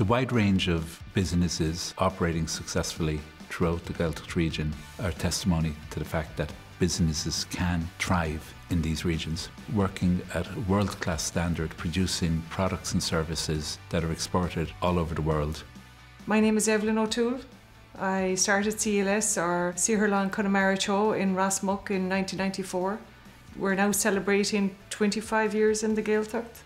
The wide range of businesses operating successfully throughout the Gaeltacht region are testimony to the fact that businesses can thrive in these regions, working at a world-class standard, producing products and services that are exported all over the world. My name is Evelyn O'Toole. I started CLS or Sihirlan Connemara Cho in Ros Muc in 1994. We're now celebrating 25 years in the Gaeltacht.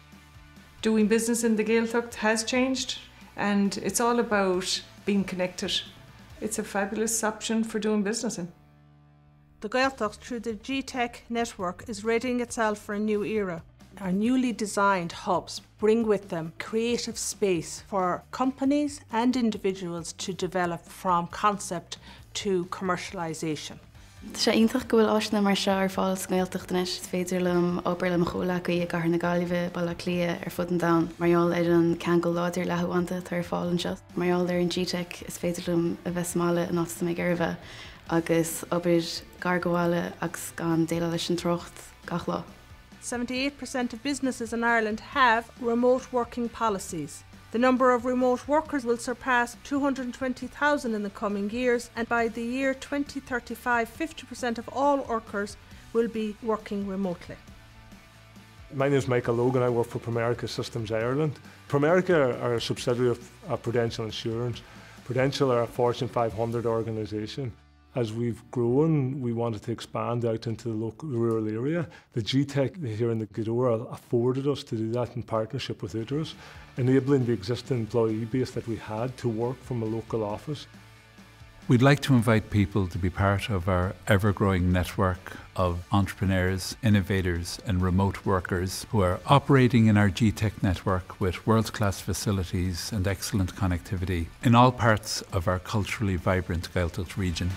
Doing business in the Gaeltacht has changed and it's all about being connected. It's a fabulous option for doing business in. The Gaeltacht through the Gteic network is readying itself for a new era. Our newly designed hubs bring with them creative space for companies and individuals to develop from concept to commercialisation. Gohfuil mar ar fáil le chola go na galibh lia ar an da. Marall ar an láidir tar fáin se. Marall ar an Gteic is a bheits an mé agus agus gan déile leis an trocht gach lá. 78% of businesses in Ireland have remote working policies. The number of remote workers will surpass 220,000 in the coming years, and by the year 2035, 50% of all workers will be working remotely. My name is Michael Logan. I work for Primerica Systems Ireland. Primerica are a subsidiary of, of Prudential Insurance. Prudential are a Fortune 500 organisation. As we've grown, we wanted to expand out into the local rural area. The Gteic here in the Gadora afforded us to do that in partnership with Údarás, enabling the existing employee base that we had to work from a local office. We'd like to invite people to be part of our ever growing network of entrepreneurs, innovators, and remote workers who are operating in our Gteic network with world class facilities and excellent connectivity in all parts of our culturally vibrant Gaeltacht region.